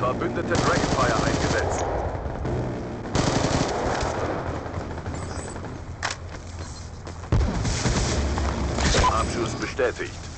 Verbündete Dragonfire eingesetzt. Abschuss bestätigt.